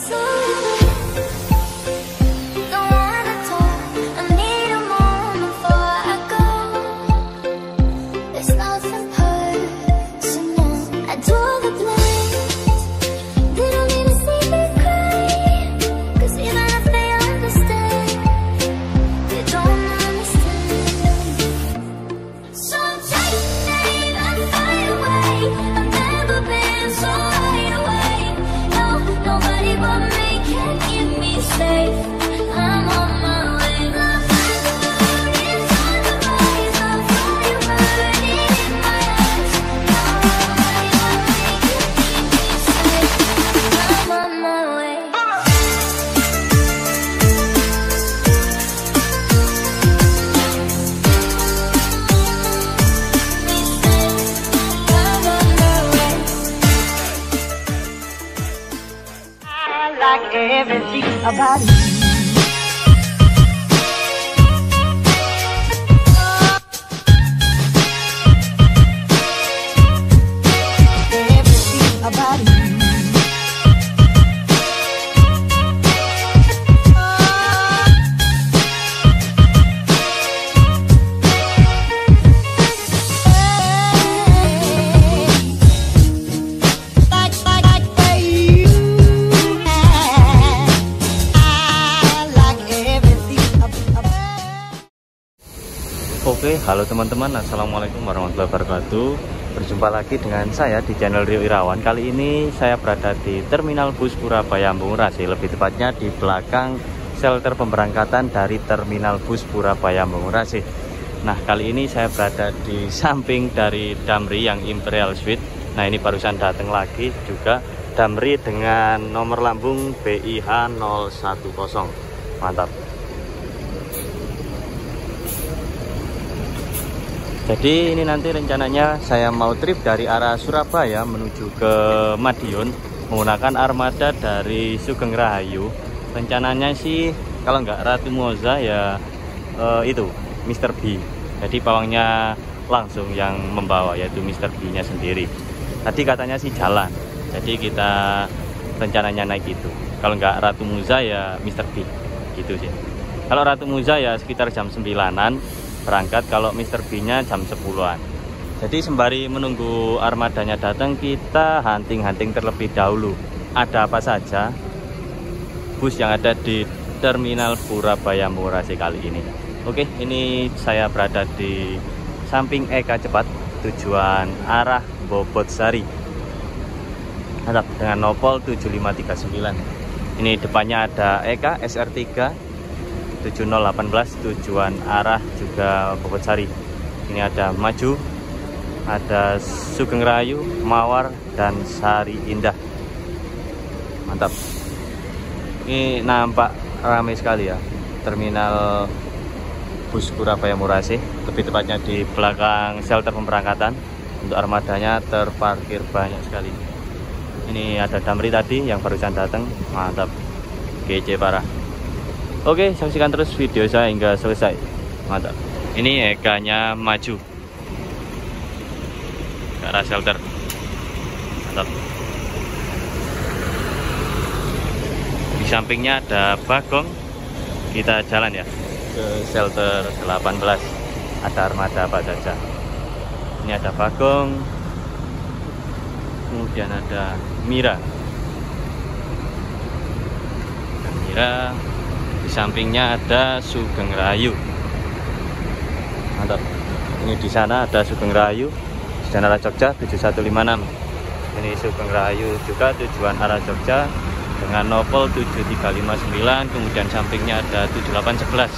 sorry. Trabalho. Oke, halo teman-teman, assalamualaikum warahmatullahi wabarakatuh. Berjumpa lagi dengan saya di channel Rio Irawan. Kali ini saya berada di Terminal Bus Purabaya Bungurasi, lebih tepatnya di belakang shelter pemberangkatan dari Terminal Bus Purabaya Bungurasi. Nah, kali ini saya berada di samping dari Damri yang Imperial Suite. Nah, ini barusan datang lagi juga Damri dengan nomor lambung BIH 010. Mantap. Jadi ini nanti rencananya saya mau trip dari arah Surabaya menuju ke Madiun menggunakan armada dari Sugeng Rahayu. Rencananya sih kalau nggak Ratu Moza ya eh, itu Mr. B. Jadi pawangnya langsung yang membawa yaitu Mr. B-nya sendiri. Tadi katanya sih jalan. Jadi kita rencananya naik itu. Kalau nggak Ratu Muza ya Mr. B gitu sih. Kalau Ratu Muza ya sekitar jam 9-an berangkat kalau Mr. B-nya jam 10-an. Jadi sembari menunggu armadanya datang kita hunting-hunting terlebih dahulu. Ada apa saja bus yang ada di Terminal Purabaya Murasi kali ini. Oke, ini saya berada di samping Eka Cepat tujuan arah Bobotsari. Mantap dengan nopol 7539. Ini depannya ada Eka SR3 7018 tujuan arah juga Bobotsari. Ini ada Maju, ada Sugeng Rayu, Mawar dan Sari Indah. Mantap. Ini nampak ramai sekali ya terminal bus Purabaya Murasi, lebih tepatnya di belakang shelter pemberangkatan. Untuk armadanya terparkir banyak sekali. Ini ada Damri tadi yang barusan datang, mantap. GC parah. Oke, saksikan terus video saya hingga selesai. Mantap. Ini ekanya maju ke arah shelter. Mantap. Di sampingnya ada bagong. Kita jalan ya ke shelter 18. Ada armada apa saja. Ini ada bagong. Kemudian ada Mira. Mira sampingnya ada Sugeng Rayu. Mantap. Ini di sana ada Sugeng Rayu. Dan arah Jogja 7156 ini Sugeng Rayu juga tujuan arah Jogja dengan nopol 7359 kemudian sampingnya ada 7811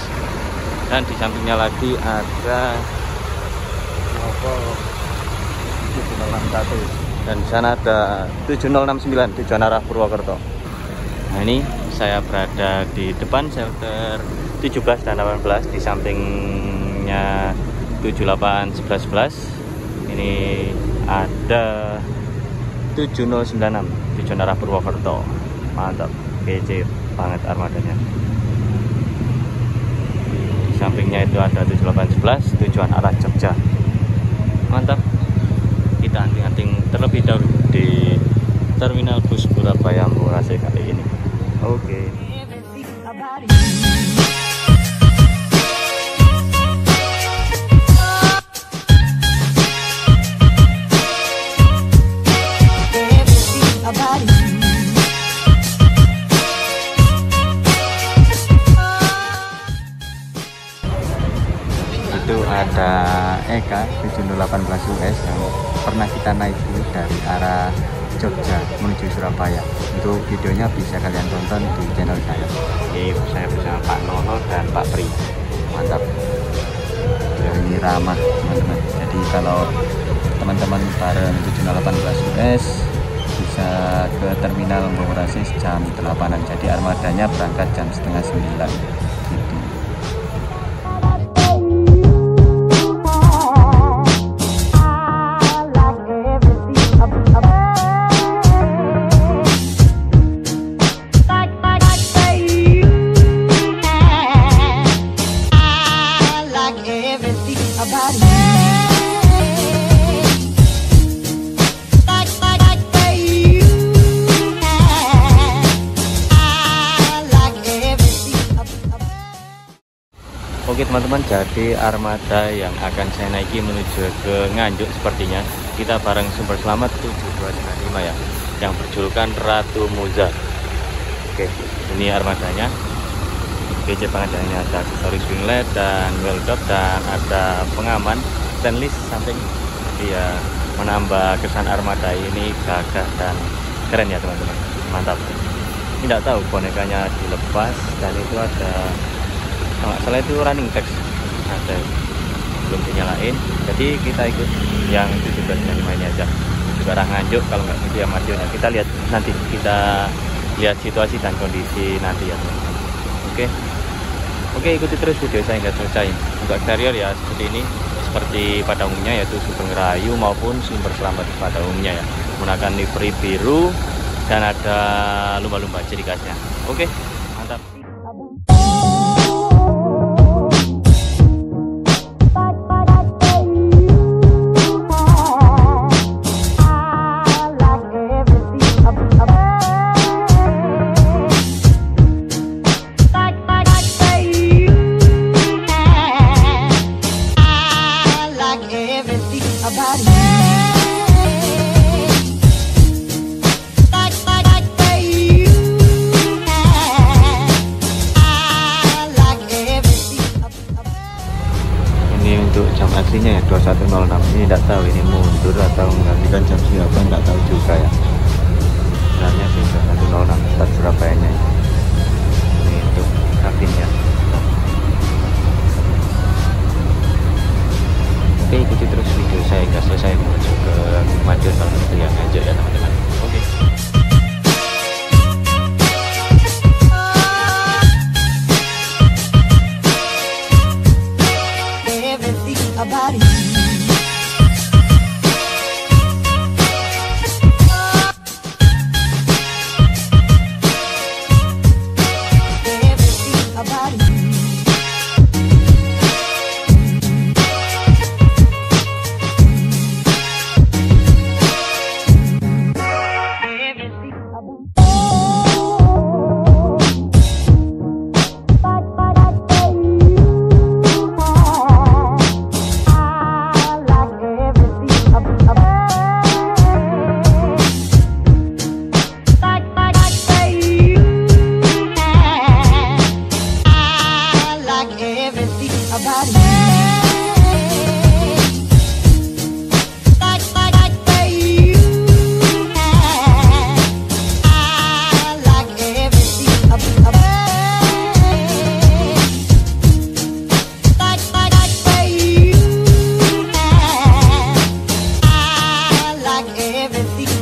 dan di sampingnya lagi ada nopol 7061 dan di sana ada 7069 tujuan arah Purwokerto. Nah ini saya berada di depan shelter 17 dan 18 di sampingnya 78 11 11 ini ada 7096 tujuan arah Purwokerto. Mantap kece banget armadanya. Di sampingnya itu ada 7811 tujuan arah Jogja. Mantap. Kita anting-anting terlebih dahulu di terminal bus Surabaya Murase kali ini oke untuk videonya bisa kalian tonton di channel saya. Oke, saya bersama Pak Nono dan Pak Pri. Mantap. Ya, ini ramah teman-teman. Jadi kalau teman-teman bareng 718 US bisa ke terminal Bogorasi jam 8 jadi armadanya berangkat jam setengah 9 jadi armada yang akan saya naiki menuju ke Nganjuk sepertinya kita bareng sumber selamat 7295 ya yang berjulukan Ratu Muza. Oke, ini armadanya. Oke, pengajarnya ada aksesoris winglet dan wheel dog dan ada pengaman stainless samping. Dia menambah kesan armada ini gagah dan keren ya teman-teman. Mantap. Tidak tahu bonekanya dilepas dan itu ada kalau salah itu running text ada belum dinyalain. Jadi kita ikut yang 1795 ini aja. Juga nganjuk kalau nggak itu ya kita lihat nanti. Kita lihat situasi dan kondisi nanti ya. Oke. Oke ikuti terus video saya nggak selesai. Untuk eksterior ya seperti ini. Seperti pada umumnya yaitu Sugeng Rahayu maupun sumber selamat pada umumnya ya. Menggunakan livery biru dan ada lumba-lumba ciri khasnya. Oke mantap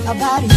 about you.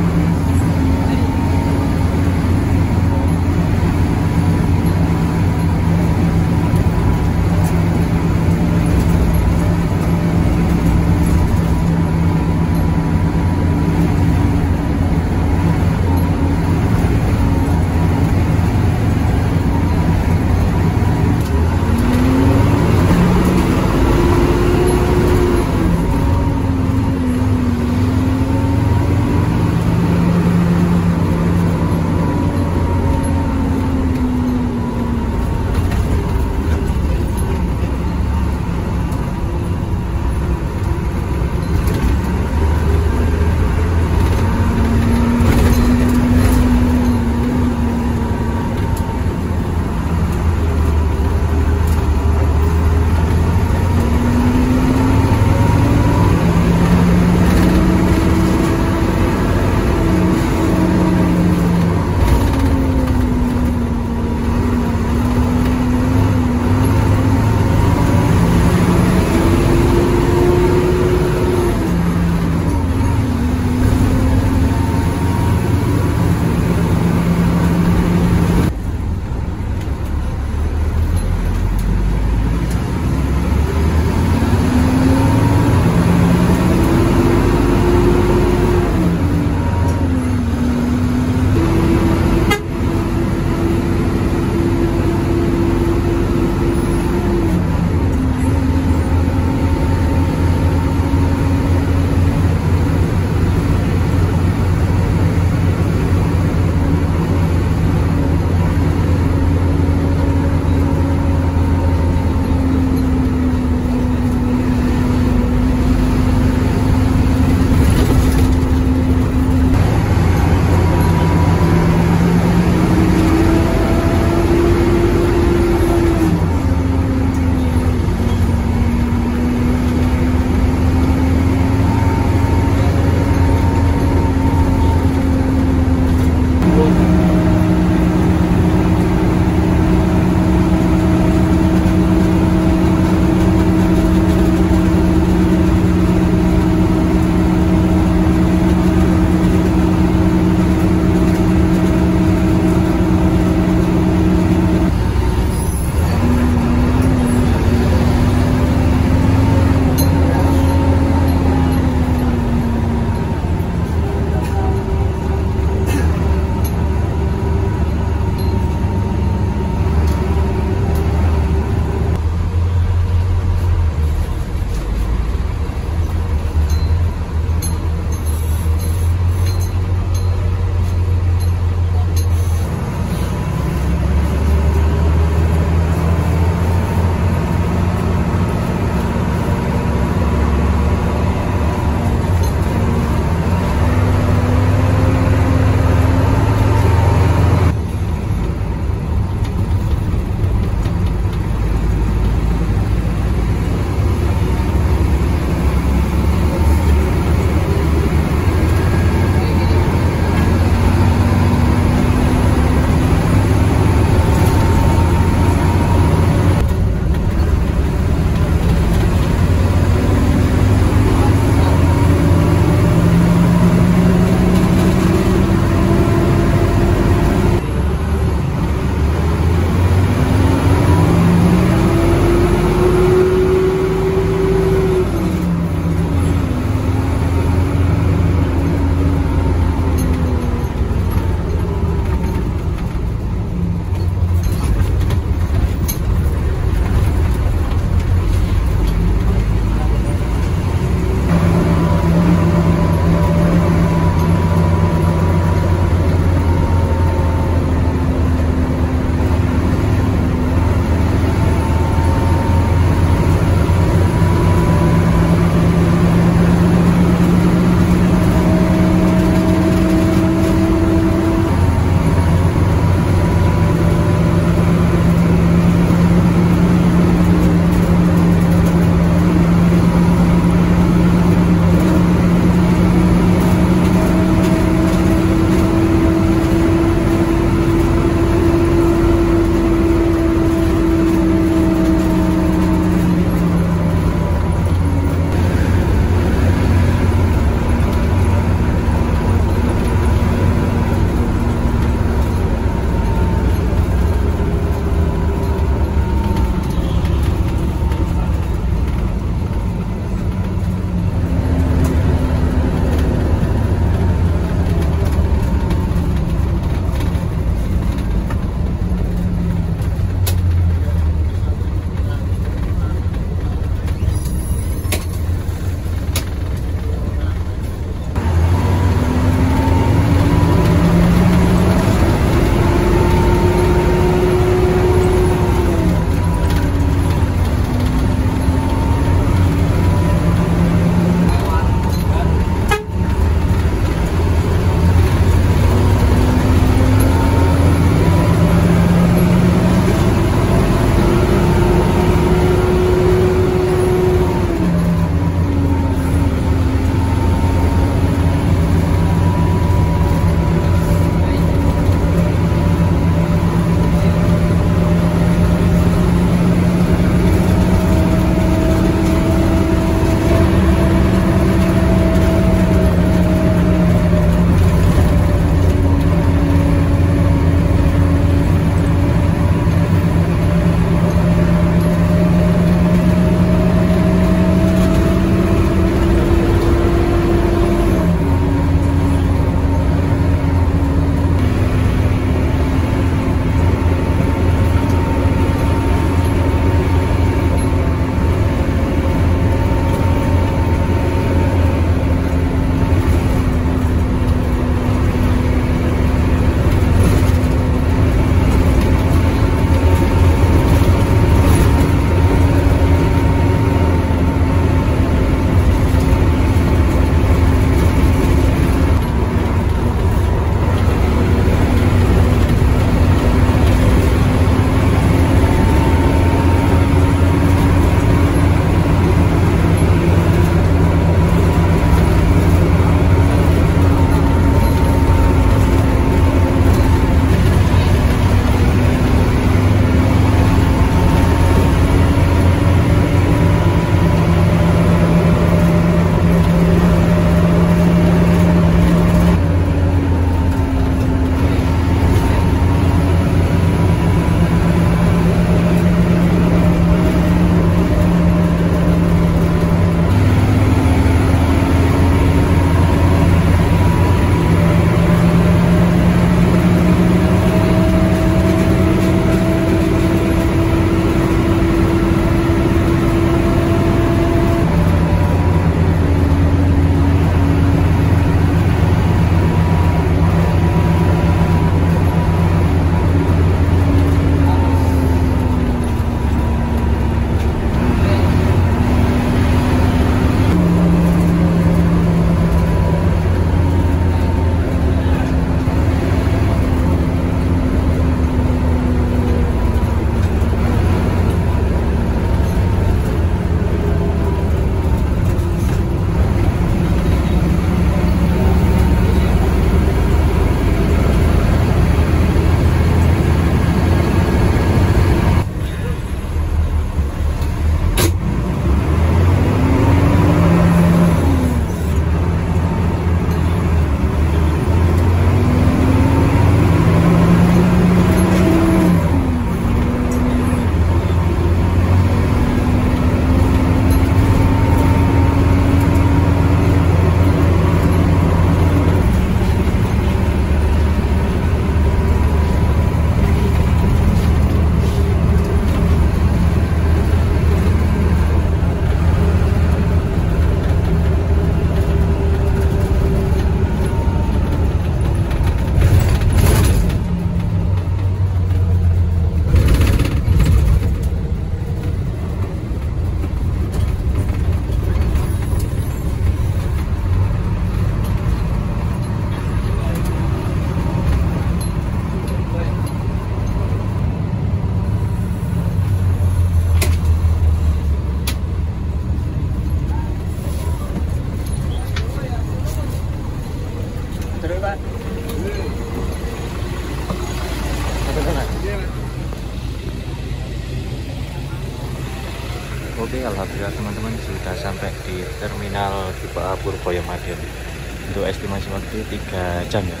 Waktu 3 jam ya.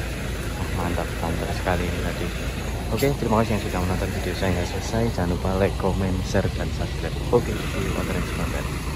Oh, mantap, mantap sekali ini tadi. Oke, terima kasih yang sudah menonton video saya hingga selesai. Jangan lupa like, comment, share, dan subscribe. Oke, see you.